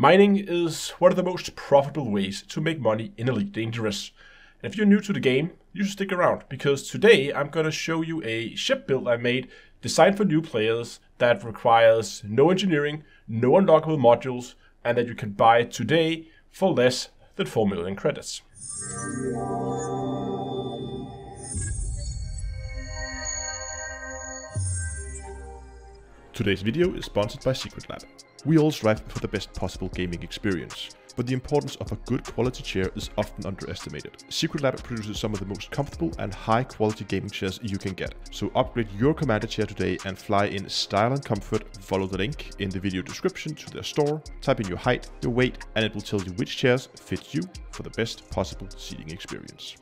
Mining is one of the most profitable ways to make money in Elite Dangerous. And if you're new to the game, you should stick around because today I'm going to show you a ship build I made designed for new players that requires no engineering, no unlockable modules, and that you can buy today for less than 4 million credits. Today's video is sponsored by Secret Lab. We all strive for the best possible gaming experience, but the importance of a good quality chair is often underestimated. Secret Lab produces some of the most comfortable and high quality gaming chairs you can get. So upgrade your Commander chair today and fly in style and comfort. Follow the link in the video description to their store, type in your height, your weight, and it will tell you which chairs fit you for the best possible seating experience.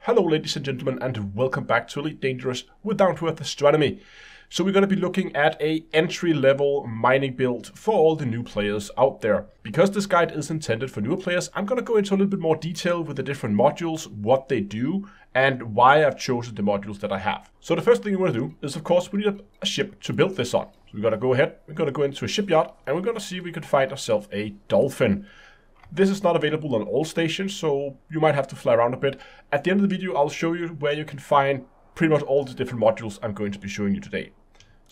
Hello ladies and gentlemen and welcome back to Elite Dangerous with Down to Earth Astronomy. So we're going to be looking at a entry-level mining build for all the new players out there. Because this guide is intended for newer players, I'm going to go into a little bit more detail with the different modules, what they do, and why I've chosen the modules that I have. So the first thing we're going to do is, of course, we need a ship to build this on. So we're going to go ahead, we're going to go into a shipyard, and we're going to see if we can find ourselves a dolphin. This is not available on all stations, so you might have to fly around a bit. At the end of the video, I'll show you where you can find pretty much all the different modules I'm going to be showing you today.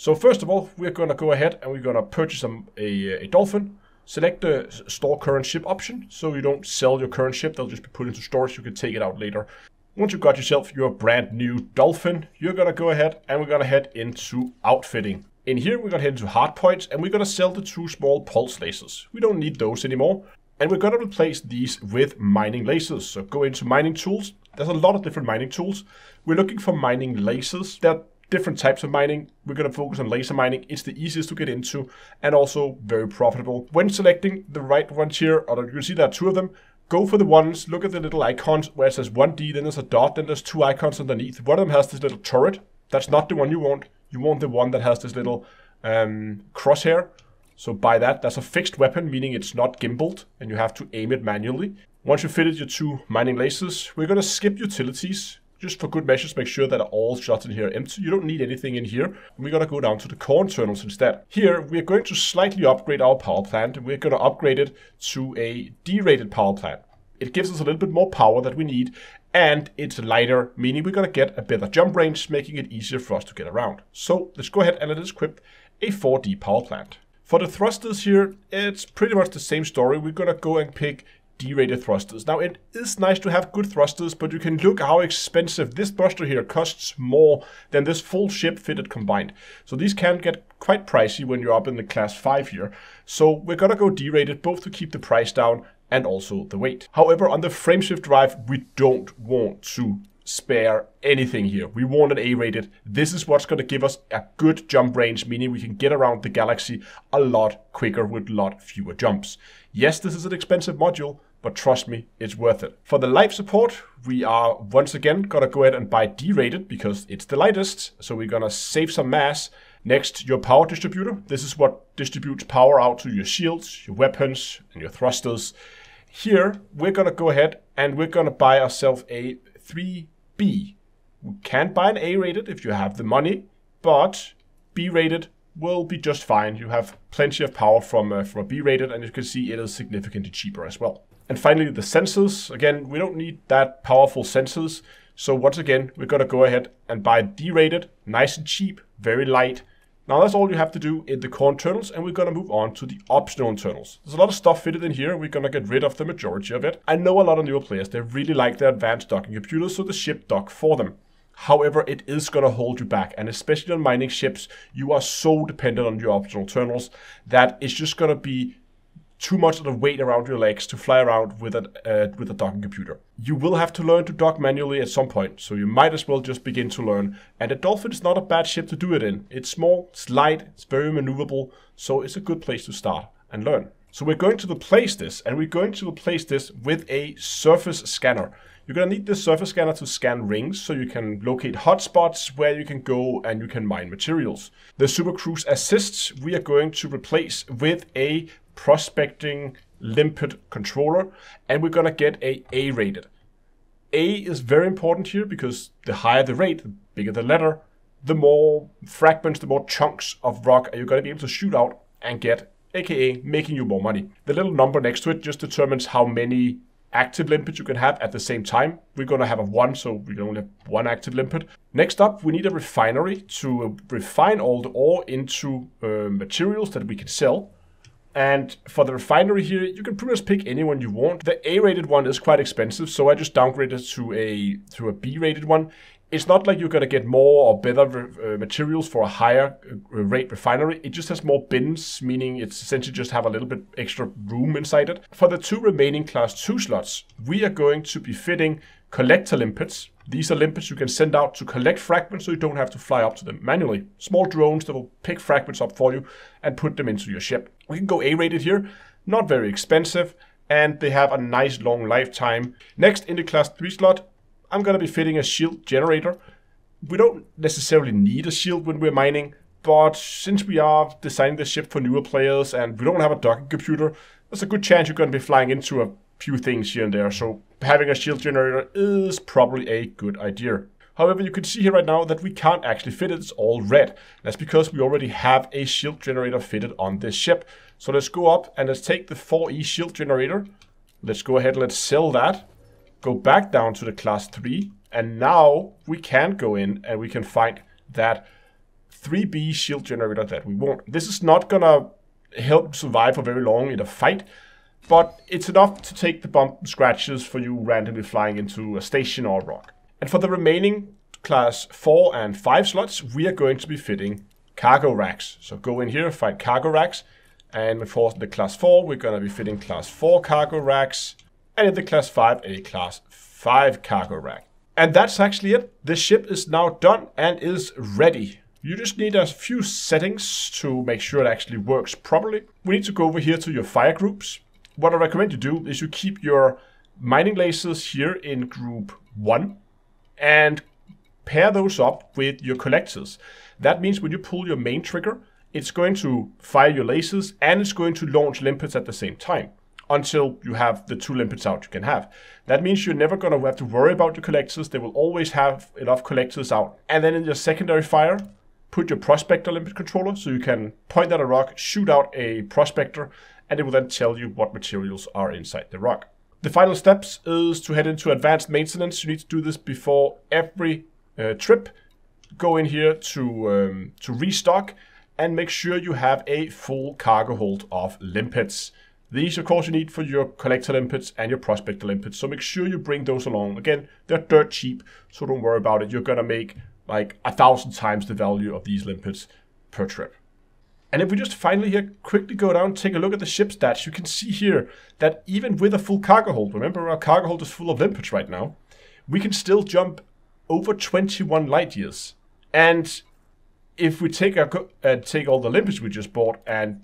So first of all, we're going to go ahead and we're going to purchase a, a, a, Dolphin. Select the store current ship option, so you don't sell your current ship. They'll just be put into storage. You can take it out later. Once you've got yourself your brand new Dolphin, you're going to go ahead and we're going to head into outfitting. In here, we're going to head into hardpoints and we're going to sell the two small pulse lasers. We don't need those anymore. And we're going to replace these with mining lasers. So go into mining tools. There's a lot of different mining tools. We're looking for mining lasers that different types of mining. We're going to focus on laser mining. It's the easiest to get into and also very profitable. When selecting the right ones here, or you can see there are two of them, go for the ones, look at the little icons where it says 1D, then there's a dot, then there's two icons underneath. One of them has this little turret. That's not the one you want. You want the one that has this little um, crosshair. So by that, that's a fixed weapon, meaning it's not gimbaled, and you have to aim it manually. Once you've fitted your two mining lasers, we're going to skip utilities just for good measures, make sure that all shots in here are empty. You don't need anything in here. And We're going to go down to the core internals instead. Here, we're going to slightly upgrade our power plant. And we're going to upgrade it to a D-rated power plant. It gives us a little bit more power that we need, and it's lighter, meaning we're going to get a better jump range, making it easier for us to get around. So let's go ahead and let's equip a 4D power plant. For the thrusters here, it's pretty much the same story. We're going to go and pick D-rated thrusters. Now it is nice to have good thrusters, but you can look how expensive this thruster here costs more than this full ship fitted combined. So these can get quite pricey when you're up in the class 5 here. So we're gonna go D-rated both to keep the price down and also the weight. However, on the frameshift drive, we don't want to spare anything here. We want an A-rated. This is what's going to give us a good jump range, meaning we can get around the galaxy a lot quicker with a lot fewer jumps. Yes, this is an expensive module, but trust me, it's worth it. For the life support, we are once again gonna go ahead and buy D-rated because it's the lightest. So we're gonna save some mass. Next, your power distributor. This is what distributes power out to your shields, your weapons, and your thrusters. Here, we're gonna go ahead and we're gonna buy ourselves a 3B. We can buy an A-rated if you have the money, but B-rated will be just fine. You have plenty of power from, uh, from a B-rated, and you can see it is significantly cheaper as well. And finally, the sensors. Again, we don't need that powerful sensors. So once again, we're going to go ahead and buy D-rated, nice and cheap, very light. Now that's all you have to do in the core internals, and we're going to move on to the optional internals. There's a lot of stuff fitted in here. We're going to get rid of the majority of it. I know a lot of newer players, they really like their advanced docking computers, so the ship dock for them. However, it is going to hold you back, and especially on mining ships, you are so dependent on your optional internals that it's just going to be too much of the weight around your legs to fly around with a, uh, with a docking computer. You will have to learn to dock manually at some point, so you might as well just begin to learn. And the Dolphin is not a bad ship to do it in. It's small, it's light, it's very maneuverable, so it's a good place to start and learn. So we're going to replace this, and we're going to replace this with a surface scanner. You're going to need this surface scanner to scan rings so you can locate hotspots where you can go and you can mine materials. The Super Cruise Assists we are going to replace with a prospecting limpet controller, and we're gonna get a A rated. A is very important here because the higher the rate, the bigger the letter, the more fragments, the more chunks of rock are you gonna be able to shoot out and get aka making you more money. The little number next to it just determines how many active limpets you can have at the same time. We're going to have a one, so we can only have one active limpet. Next up, we need a refinery to refine all the ore into uh, materials that we can sell. And for the refinery here, you can pretty much pick anyone you want. The A-rated one is quite expensive, so I just downgraded to a to a B-rated one. It's not like you're going to get more or better uh, materials for a higher uh, rate refinery. It just has more bins, meaning it's essentially just have a little bit extra room inside it. For the two remaining class 2 slots, we are going to be fitting collector limpets. These are limpets you can send out to collect fragments so you don't have to fly up to them manually. Small drones that will pick fragments up for you and put them into your ship. We can go A-rated here, not very expensive, and they have a nice long lifetime. Next in the class 3 slot, I'm going to be fitting a shield generator. We don't necessarily need a shield when we're mining, but since we are designing the ship for newer players and we don't have a docking computer, there's a good chance you're going to be flying into a few things here and there, so having a shield generator is probably a good idea. However, you can see here right now that we can't actually fit it, it's all red. That's because we already have a shield generator fitted on this ship. So let's go up and let's take the 4E shield generator. Let's go ahead and let's sell that go back down to the class 3, and now we can go in and we can find that 3B shield generator that we want. This is not gonna help survive for very long in a fight, but it's enough to take the bump scratches for you randomly flying into a station or a rock. And for the remaining class 4 and 5 slots, we are going to be fitting cargo racks. So go in here, find cargo racks, and for the class 4, we're going to be fitting class 4 cargo racks, and in the class 5 a class 5 cargo rack. And that's actually it. The ship is now done and is ready. You just need a few settings to make sure it actually works properly. We need to go over here to your fire groups. What I recommend you do is you keep your mining lasers here in group 1 and pair those up with your collectors. That means when you pull your main trigger, it's going to fire your lasers and it's going to launch limpets at the same time until you have the two limpets out you can have. That means you're never going to have to worry about your collectors. They will always have enough collectors out. And then in your secondary fire, put your prospector limpet controller so you can point at a rock, shoot out a prospector, and it will then tell you what materials are inside the rock. The final steps is to head into advanced maintenance. You need to do this before every uh, trip. Go in here to, um, to restock and make sure you have a full cargo hold of limpets. These, of course, you need for your collector limpets and your prospector limpets. So make sure you bring those along. Again, they're dirt cheap, so don't worry about it. You're going to make like a thousand times the value of these limpets per trip. And if we just finally here quickly go down, take a look at the ship stats, you can see here that even with a full cargo hold, remember our cargo hold is full of limpets right now, we can still jump over 21 light years. And if we take, our, uh, take all the limpets we just bought and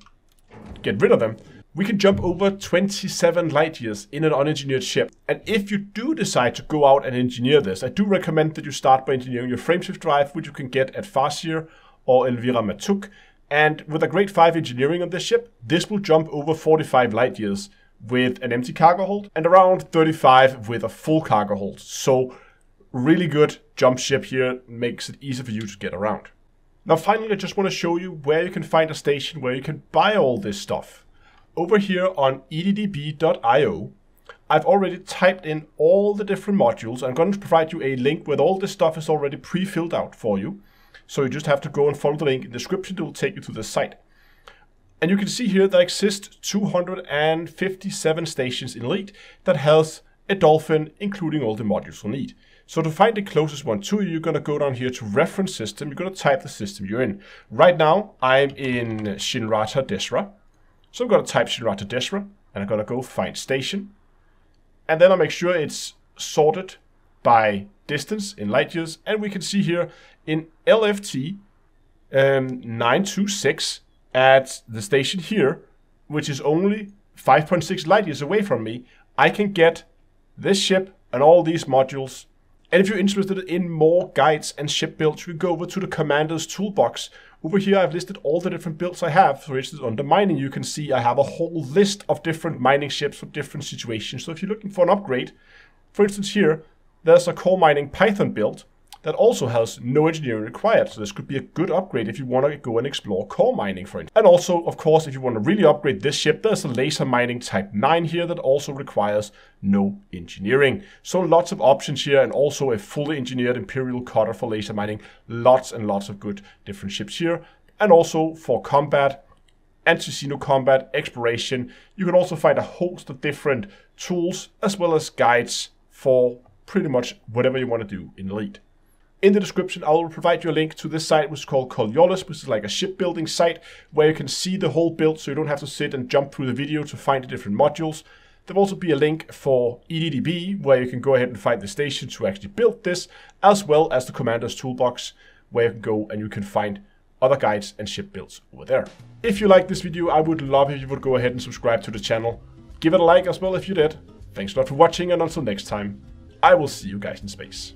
get rid of them, we can jump over 27 light years in an unengineered ship. And if you do decide to go out and engineer this, I do recommend that you start by engineering your frameshift drive, which you can get at Farseer or Elvira Martuuk. And with a grade 5 engineering on this ship, this will jump over 45 light years with an empty cargo hold and around 35 with a full cargo hold. So really good jump ship here, makes it easy for you to get around. Now finally, I just want to show you where you can find a station where you can buy all this stuff over here on eddb.io, I've already typed in all the different modules. I'm going to provide you a link where all this stuff is already pre-filled out for you. So you just have to go and follow the link in the description. It will take you to the site. And you can see here there exist 257 stations in Elite that has a dolphin, including all the modules you'll need. So to find the closest one to you, you're going to go down here to reference system. You're going to type the system you're in. Right now, I'm in Shinrata Dezhra. So I'm going to type Shinrata Dezhra, and I'm going to go find station. And then I'll make sure it's sorted by distance in light years. And we can see here in LFT um, 926 at the station here, which is only 5.6 light years away from me, I can get this ship and all these modules and if you're interested in more guides and ship builds, you go over to the Commander's Toolbox. Over here, I've listed all the different builds I have. For instance, under mining, you can see I have a whole list of different mining ships for different situations. So if you're looking for an upgrade, for instance here, there's a core mining Python build. that also has no engineering required. So this could be a good upgrade if you want to go and explore core mining, for instance. And also, of course, if you want to really upgrade this ship, there's a laser mining type 9 here that also requires no engineering. So lots of options here and also a fully engineered Imperial cutter for laser mining. Lots and lots of good different ships here. And also for combat, anti-xeno combat, exploration. You can also find a host of different tools as well as guides for pretty much whatever you want to do in Elite. In the description, I will provide you a link to this site, which is called Coriolis, which is like a shipbuilding site where you can see the whole build so you don't have to sit and jump through the video to find the different modules. There'll also be a link for EDDB, where you can go ahead and find the station to actually build this, as well as the Commander's Toolbox, where you can go and you can find other guides and ship builds over there. If you like this video, I would love if you would go ahead and subscribe to the channel. Give it a like as well if you did. Thanks a lot for watching, and until next time, I will see you guys in space.